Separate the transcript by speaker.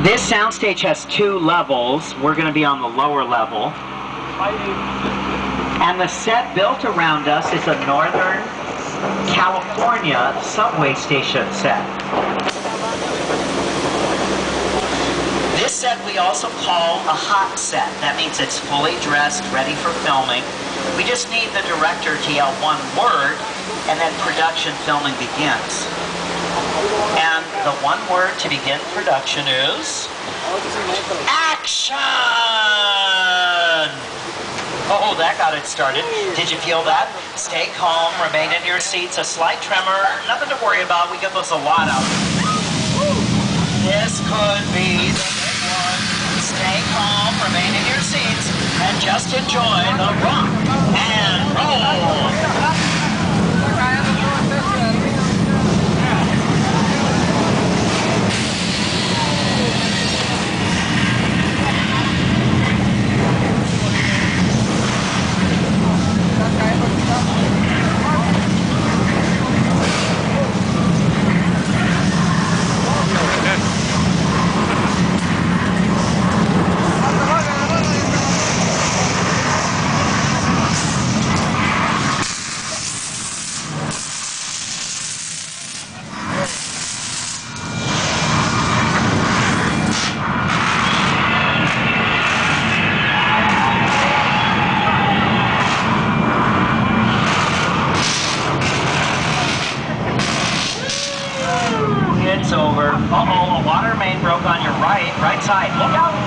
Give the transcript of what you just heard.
Speaker 1: This soundstage has two levels. We're going to be on the lower level. And the set built around us is a Northern California subway station set. This set we also call a hot set. That means it's fully dressed, ready for filming. We just need the director to yell one word, and then production filming begins. And the one word to begin production is action. Oh, that got it started. Did you feel that? Stay calm, remain in your seats. A slight tremor, nothing to worry about. We get those a lot out. This could be the big one. Stay calm, remain in your seats, and just enjoy the rock and roll. It's over. Uh-oh, a water main broke on your right, right side. Look out!